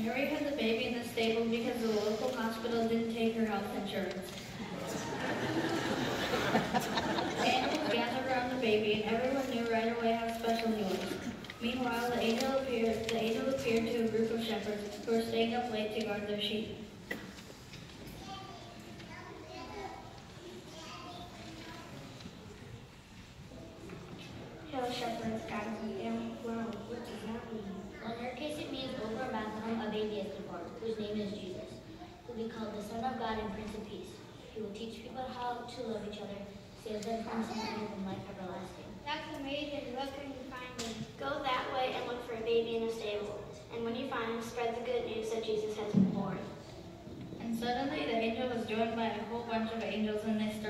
Mary had the baby in the stable because the local hospital didn't take her health insurance. Animals gathered around the baby, and everyone knew right away how special he was. Meanwhile, the angel appeared. The angel appeared to a group of shepherds who were staying up late to guard their sheep. Hail shepherds, God is with them. Wow, what does that be called the Son of God and Prince of Peace. He will teach people how to love each other, save them from sin, and give them life everlasting. That's amazing. Where can you find him? Go that way and look for a baby in a stable. And when you find him, spread the good news that Jesus has been born. And suddenly the angel was joined by a whole bunch of angels, and they started singing.